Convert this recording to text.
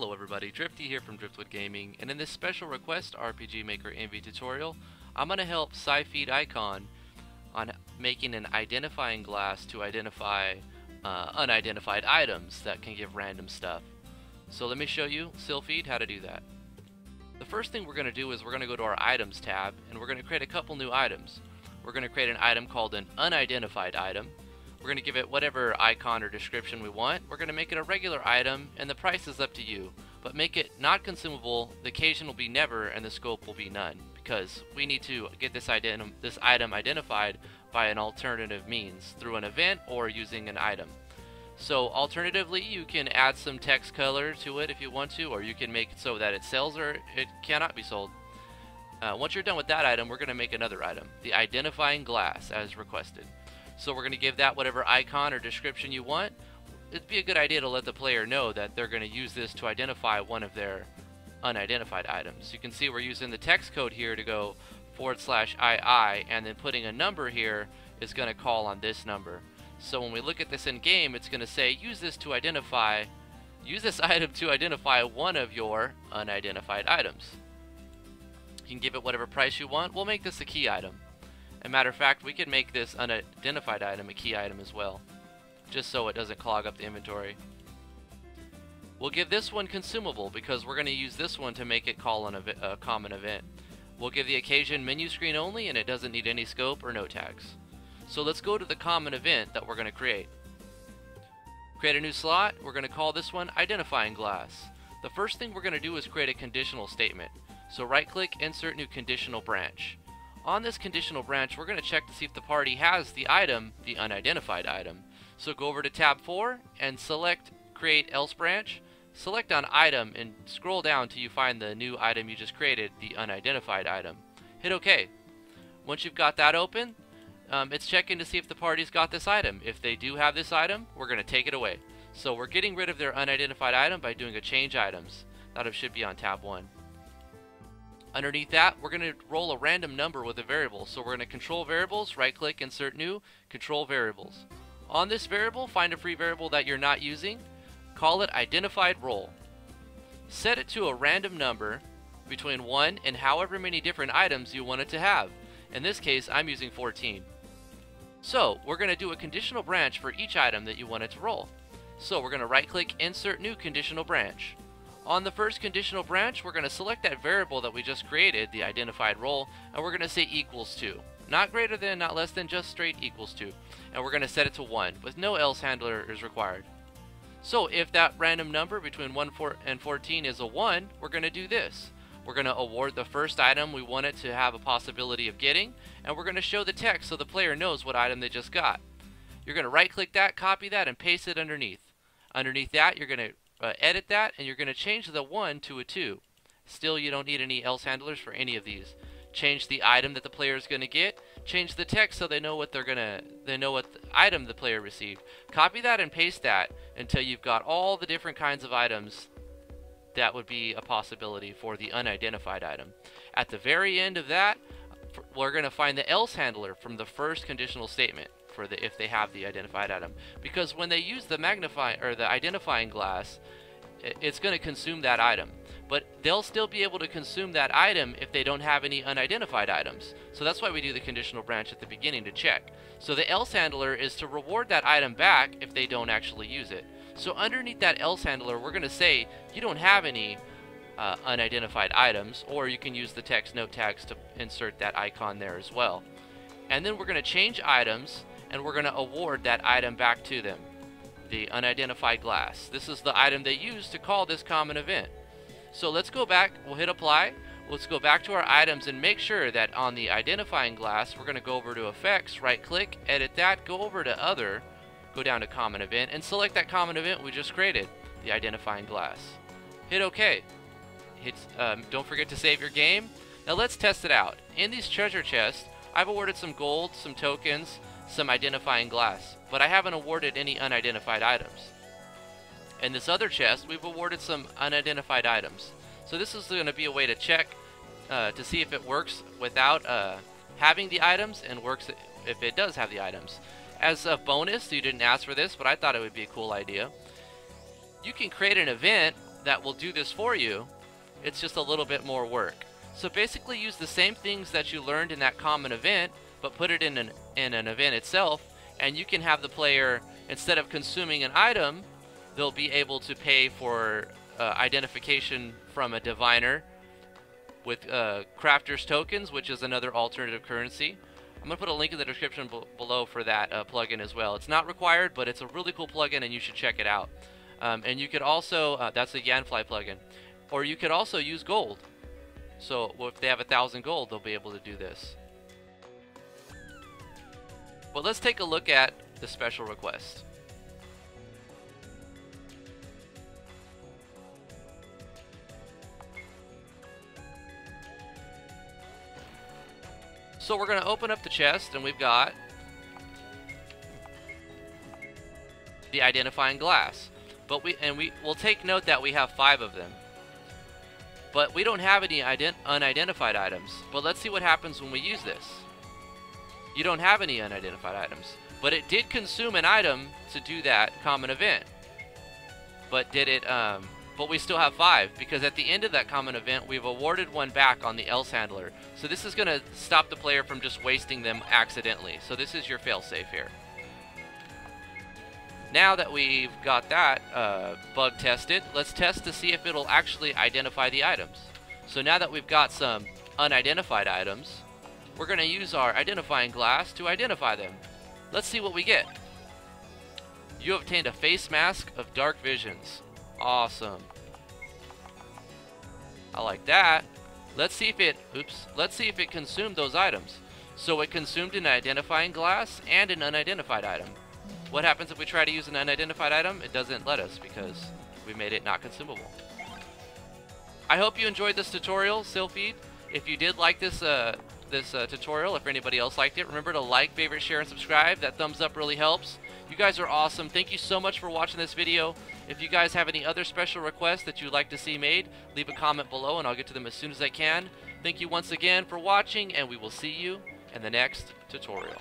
Hello everybody, Drifty here from Driftwood Gaming, and in this special request RPG Maker MV tutorial, I'm going to help SciFeed Icon on making an identifying glass to identify uh, unidentified items that can give random stuff. So let me show you, Sylpheed, how to do that. The first thing we're going to do is we're going to go to our Items tab, and we're going to create a couple new items. We're going to create an item called an unidentified item, we're going to give it whatever icon or description we want. We're going to make it a regular item, and the price is up to you. But make it not consumable, the occasion will be never, and the scope will be none. Because we need to get this, ident this item identified by an alternative means, through an event or using an item. So alternatively, you can add some text color to it if you want to, or you can make it so that it sells or it cannot be sold. Uh, once you're done with that item, we're going to make another item, the identifying glass as requested. So we're going to give that whatever icon or description you want. It'd be a good idea to let the player know that they're going to use this to identify one of their unidentified items. You can see we're using the text code here to go forward slash II and then putting a number here is going to call on this number. So when we look at this in game, it's going to say use this to identify use this item to identify one of your unidentified items. You can give it whatever price you want. We'll make this a key item. A matter of fact, we can make this unidentified item a key item as well, just so it doesn't clog up the inventory. We'll give this one consumable because we're going to use this one to make it call an a common event. We'll give the occasion menu screen only and it doesn't need any scope or no tags. So let's go to the common event that we're going to create. Create a new slot, we're going to call this one identifying glass. The first thing we're going to do is create a conditional statement. So right click, insert new conditional branch. On this conditional branch, we're going to check to see if the party has the item, the unidentified item. So go over to tab 4 and select create else branch. Select on item and scroll down till you find the new item you just created, the unidentified item. Hit OK. Once you've got that open, um, it's checking to see if the party's got this item. If they do have this item, we're going to take it away. So we're getting rid of their unidentified item by doing a change items. That should be on tab 1. Underneath that, we're going to roll a random number with a variable. So we're going to control variables, right click, insert new, control variables. On this variable, find a free variable that you're not using, call it identified roll. Set it to a random number between 1 and however many different items you want it to have. In this case, I'm using 14. So, we're going to do a conditional branch for each item that you want it to roll. So we're going to right click, insert new conditional branch. On the first conditional branch, we're going to select that variable that we just created, the identified roll, and we're going to say equals to. Not greater than, not less than, just straight equals to. And we're going to set it to 1, with no else handler is required. So if that random number between 1 and 14 is a 1, we're going to do this. We're going to award the first item we want it to have a possibility of getting, and we're going to show the text so the player knows what item they just got. You're going to right click that, copy that, and paste it underneath. Underneath that, you're going to uh, edit that and you're going to change the 1 to a 2. Still, you don't need any else handlers for any of these. Change the item that the player is going to get. Change the text so they know what they're going to, they know what the item the player received. Copy that and paste that until you've got all the different kinds of items that would be a possibility for the unidentified item. At the very end of that, we're going to find the else handler from the first conditional statement for the if they have the identified item because when they use the magnify or the identifying glass it's going to consume that item. But they'll still be able to consume that item if they don't have any unidentified items. So that's why we do the conditional branch at the beginning to check. So the else handler is to reward that item back if they don't actually use it. So underneath that else handler we're going to say you don't have any uh, unidentified items or you can use the text note tags to insert that icon there as well and then we're going to change items and we're going to award that item back to them, the unidentified glass. This is the item they use to call this common event. So let's go back, we'll hit apply, let's go back to our items and make sure that on the identifying glass, we're going to go over to effects, right click, edit that, go over to other, go down to common event, and select that common event we just created, the identifying glass. Hit OK. Hit, um, don't forget to save your game. Now let's test it out. In these treasure chests, I've awarded some gold, some tokens, some identifying glass, but I haven't awarded any unidentified items. In this other chest, we've awarded some unidentified items. So this is going to be a way to check uh, to see if it works without uh, having the items and works if it does have the items. As a bonus, you didn't ask for this, but I thought it would be a cool idea. You can create an event that will do this for you. It's just a little bit more work. So basically use the same things that you learned in that common event, but put it in an, in an event itself, and you can have the player, instead of consuming an item, they'll be able to pay for uh, identification from a diviner with uh, crafters tokens, which is another alternative currency. I'm going to put a link in the description below for that uh, plugin as well. It's not required, but it's a really cool plugin and you should check it out. Um, and you could also, uh, that's a Yanfly plugin, or you could also use gold. So well, if they have a thousand gold, they'll be able to do this. But let's take a look at the special request. So we're going to open up the chest, and we've got the identifying glass. But we and we will take note that we have five of them. But we don't have any unidentified items. But let's see what happens when we use this. You don't have any unidentified items. But it did consume an item to do that common event. But did it, um, but we still have five because at the end of that common event, we've awarded one back on the else handler. So this is going to stop the player from just wasting them accidentally. So this is your failsafe here. Now that we've got that uh, bug tested, let's test to see if it'll actually identify the items. So now that we've got some unidentified items, we're going to use our identifying glass to identify them. Let's see what we get. You obtained a face mask of dark visions. Awesome. I like that. Let's see if it, oops, let's see if it consumed those items. So it consumed an identifying glass and an unidentified item. What happens if we try to use an unidentified item? It doesn't let us because we made it not consumable. I hope you enjoyed this tutorial, Sylphied. If you did like this uh, this uh, tutorial, if anybody else liked it, remember to like, favorite, share, and subscribe. That thumbs up really helps. You guys are awesome. Thank you so much for watching this video. If you guys have any other special requests that you'd like to see made, leave a comment below and I'll get to them as soon as I can. Thank you once again for watching and we will see you in the next tutorial.